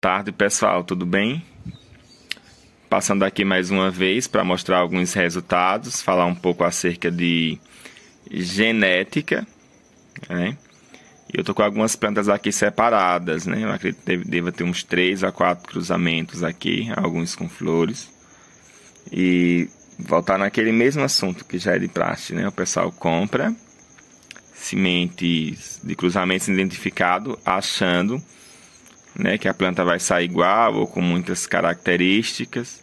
tarde, pessoal, tudo bem? Passando aqui mais uma vez para mostrar alguns resultados, falar um pouco acerca de genética, né? Eu tô com algumas plantas aqui separadas, né? Eu acredito que deva ter uns 3 a 4 cruzamentos aqui, alguns com flores. E voltar naquele mesmo assunto que já é de praxe, né? O pessoal compra sementes de cruzamentos identificado, achando né, que a planta vai sair igual ou com muitas características,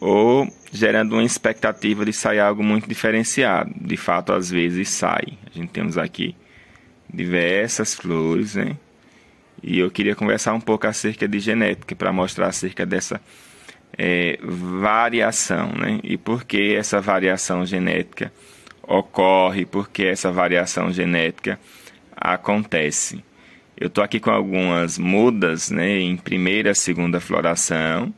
ou gerando uma expectativa de sair algo muito diferenciado. De fato, às vezes sai. A gente temos aqui diversas flores, né? E eu queria conversar um pouco acerca de genética para mostrar acerca dessa é, variação, né? E por que essa variação genética ocorre, por que essa variação genética acontece. Eu estou aqui com algumas mudas né, em primeira e segunda floração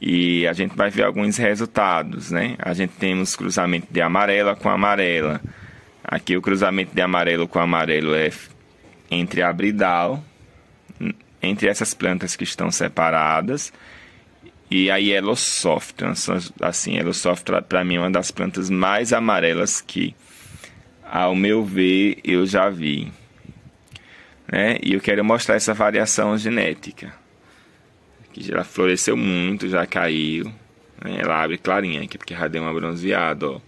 e a gente vai ver alguns resultados. Né? A gente temos cruzamento de amarela com amarela. Aqui o cruzamento de amarelo com amarelo é entre a bridal, entre essas plantas que estão separadas, e a Yellow Soft. Assim, Yellow Soft para mim é uma das plantas mais amarelas que, ao meu ver, eu já vi né? E eu quero mostrar essa variação genética. Que já floresceu muito, já caiu. Né? Ela abre clarinha aqui, porque já deu uma bronzeada, ó.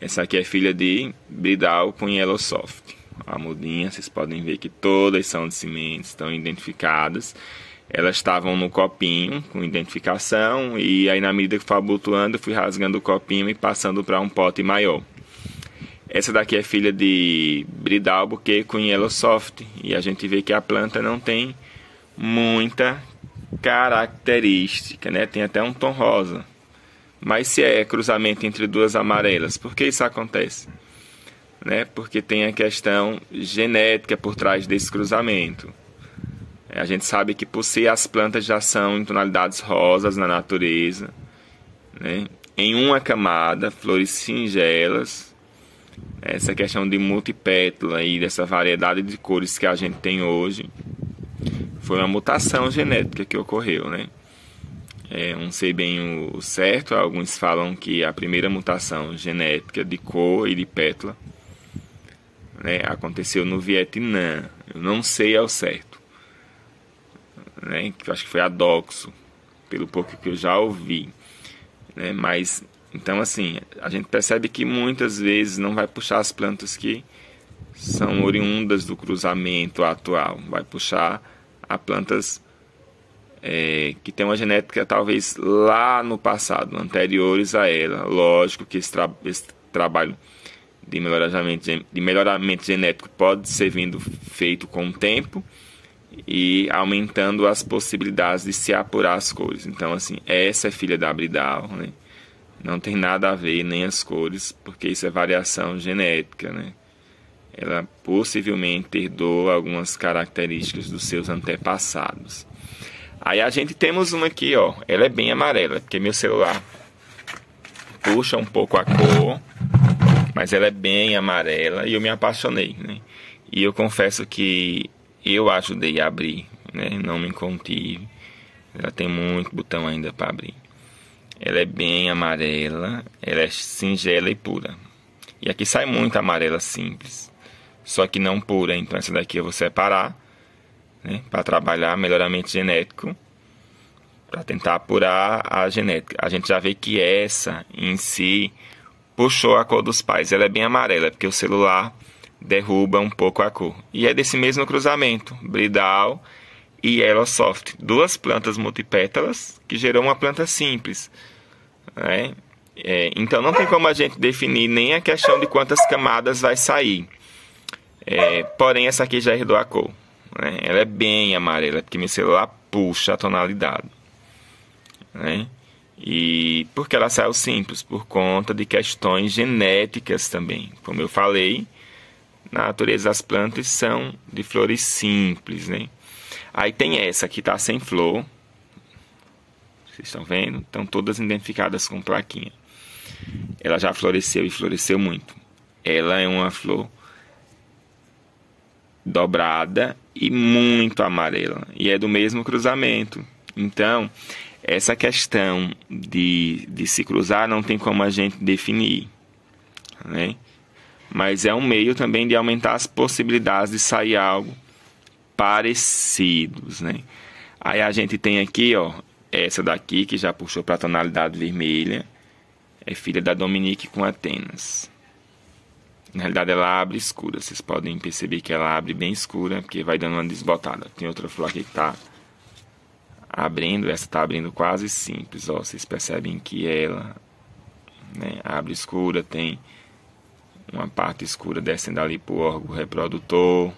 Essa aqui é filha de Bridal com Yellow Soft. A mudinha, vocês podem ver que todas são de sementes, estão identificadas. Elas estavam no copinho com identificação e aí na medida que foi abotoando, fui rasgando o copinho e passando para um pote maior. Essa daqui é filha de Bridal Bouquet com Yellow Soft. E a gente vê que a planta não tem muita característica, né? Tem até um tom rosa. Mas se é cruzamento entre duas amarelas, por que isso acontece? Né? Porque tem a questão genética por trás desse cruzamento. A gente sabe que por si as plantas já são em tonalidades rosas na natureza, né? Em uma camada, flores singelas, essa questão de multipétala e dessa variedade de cores que a gente tem hoje foi uma mutação genética que ocorreu, né? É, não sei bem o certo, alguns falam que a primeira mutação genética de cor e de pétala né, aconteceu no Vietnã. Eu não sei ao certo. Né, acho que foi a Doxo, pelo pouco que eu já ouvi. Né, mas então, assim, a gente percebe que muitas vezes não vai puxar as plantas que são oriundas do cruzamento atual, vai puxar a plantas é, que têm uma genética talvez lá no passado, anteriores a ela. Lógico que esse, tra esse trabalho de melhoramento, de melhoramento genético pode ser vindo feito com o tempo e aumentando as possibilidades de se apurar as cores. Então, assim, essa é filha da Bridal, né? Não tem nada a ver nem as cores, porque isso é variação genética, né? Ela possivelmente herdou algumas características dos seus antepassados. Aí a gente temos uma aqui, ó. Ela é bem amarela, porque meu celular puxa um pouco a cor, mas ela é bem amarela e eu me apaixonei, né? E eu confesso que eu ajudei a abrir, né? Não me contive. Ela tem muito botão ainda para abrir. Ela é bem amarela, ela é singela e pura. E aqui sai muito amarela simples, só que não pura. Então essa daqui eu vou separar, né, para trabalhar melhoramento genético, para tentar apurar a genética. A gente já vê que essa em si puxou a cor dos pais. Ela é bem amarela, porque o celular derruba um pouco a cor. E é desse mesmo cruzamento, Bridal e Yellow Soft, duas plantas multipétalas que gerou uma planta simples. Né? É, então não tem como a gente definir nem a questão de quantas camadas vai sair. É, porém, essa aqui já herdou a cor. Né? Ela é bem amarela, porque meu celular puxa a tonalidade. Né? E porque ela saiu simples, por conta de questões genéticas também. Como eu falei, na natureza das plantas são de flores simples, né? Aí tem essa que está sem flor. Vocês estão vendo? Estão todas identificadas com plaquinha. Ela já floresceu e floresceu muito. Ela é uma flor dobrada e muito amarela. E é do mesmo cruzamento. Então, essa questão de, de se cruzar não tem como a gente definir. Né? Mas é um meio também de aumentar as possibilidades de sair algo parecidos. Né? Aí a gente tem aqui, ó, essa daqui que já puxou para a tonalidade vermelha. É filha da Dominique com Atenas. Na realidade ela abre escura. Vocês podem perceber que ela abre bem escura, porque vai dando uma desbotada. Tem outra flor aqui que está abrindo, essa está abrindo quase simples. Ó, vocês percebem que ela né, abre escura, tem uma parte escura descendo ali para o órgão reprodutor.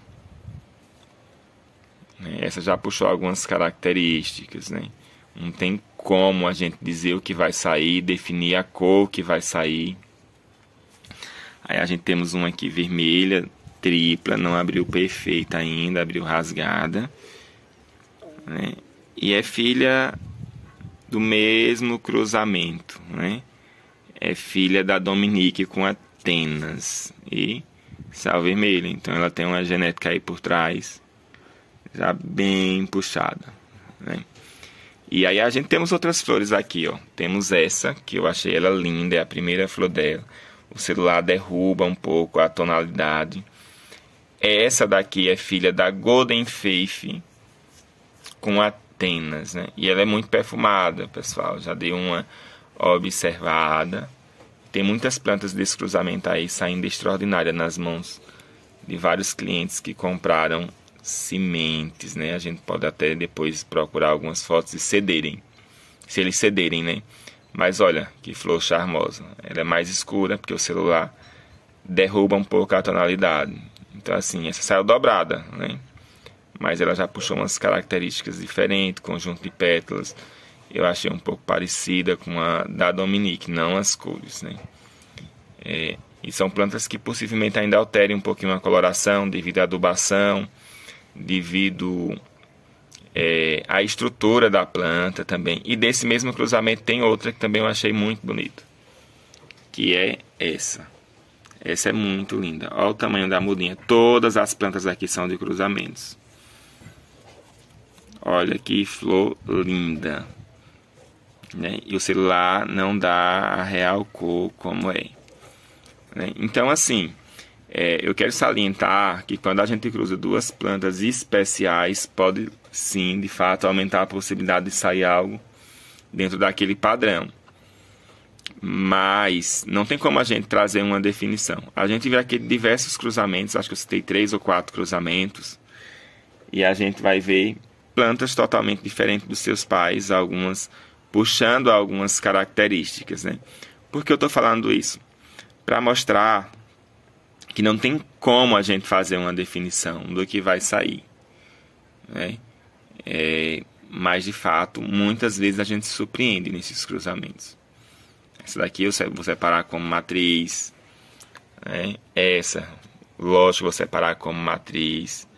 Essa já puxou algumas características, né? Não tem como a gente dizer o que vai sair, definir a cor que vai sair. Aí a gente temos uma aqui vermelha, tripla, não abriu perfeita ainda, abriu rasgada. Né? E é filha do mesmo cruzamento, né? É filha da Dominique com Atenas e sal vermelho. Então ela tem uma genética aí por trás, já bem puxada, né? E aí a gente temos outras flores aqui, ó. Temos essa, que eu achei ela linda, é a primeira flor dela. O celular derruba um pouco a tonalidade. Essa daqui é filha da Golden Faith com Atenas, né? E ela é muito perfumada, pessoal. Já dei uma observada. Tem muitas plantas desse cruzamento aí saindo extraordinária nas mãos de vários clientes que compraram sementes, né? A gente pode até depois procurar algumas fotos e cederem, se eles cederem, né? Mas olha que flor charmosa. Ela é mais escura porque o celular derruba um pouco a tonalidade. Então assim, essa saiu dobrada, né? Mas ela já puxou umas características diferentes, conjunto de pétalas. Eu achei um pouco parecida com a da Dominique, não as cores, né? É, e são plantas que possivelmente ainda alterem um pouquinho a coloração devido à adubação devido é, à estrutura da planta também. E desse mesmo cruzamento tem outra que também eu achei muito bonita, que é essa. Essa é muito linda. Olha o tamanho da mudinha. Todas as plantas aqui são de cruzamentos. Olha que flor linda. Né? E o celular não dá a real cor como é. Né? Então, assim, é, eu quero salientar que quando a gente cruza duas plantas especiais, pode sim, de fato, aumentar a possibilidade de sair algo dentro daquele padrão. Mas não tem como a gente trazer uma definição. A gente vê aqui diversos cruzamentos, acho que eu citei três ou quatro cruzamentos, e a gente vai ver plantas totalmente diferentes dos seus pais, algumas puxando algumas características. Né? Por que eu estou falando isso? Para mostrar que não tem como a gente fazer uma definição do que vai sair. Né? É, mas de fato, muitas vezes a gente se surpreende nesses cruzamentos. Essa daqui eu vou separar como matriz. Né? Essa, lógico, vou separar como matriz.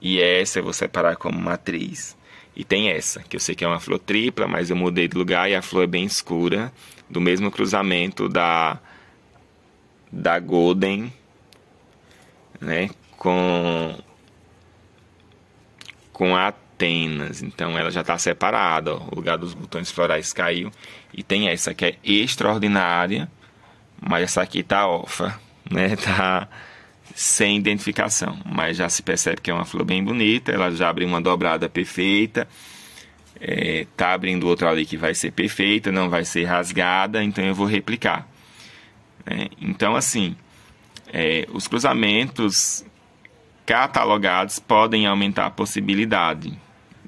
E essa eu vou separar como matriz. E tem essa, que eu sei que é uma flor tripla, mas eu mudei de lugar e a flor é bem escura, do mesmo cruzamento da da Golden né, com com Atenas. Então ela já está separada. Ó. O lugar dos botões florais caiu. E tem essa que é extraordinária, mas essa aqui está órfã, né? Tá sem identificação, mas já se percebe que é uma flor bem bonita. Ela já abre uma dobrada perfeita. É, tá abrindo outra ali que vai ser perfeita, não vai ser rasgada, então eu vou replicar. É, então assim, é, os cruzamentos catalogados podem aumentar a possibilidade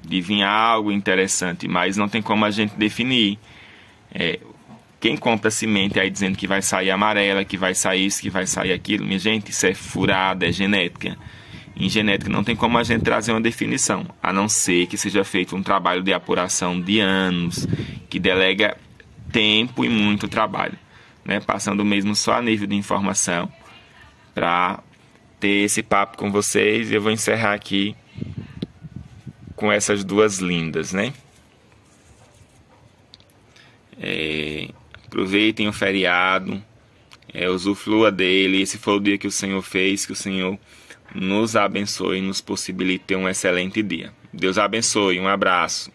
de vir algo interessante, mas não tem como a gente definir. É, quem compra semente aí dizendo que vai sair amarela, que vai sair isso, que vai sair aquilo, minha gente, isso é furada, é genética. Em genética não tem como a gente trazer uma definição, a não ser que seja feito um trabalho de apuração de anos, que delega tempo e muito trabalho, né? passando mesmo só a nível de informação para ter esse papo com vocês. Eu vou encerrar aqui com essas duas lindas, né? É, aproveitem o feriado, é, usufrua dele. Esse foi o dia que o Senhor fez, que o Senhor nos abençoe e nos possibilite um excelente dia. Deus abençoe, um abraço.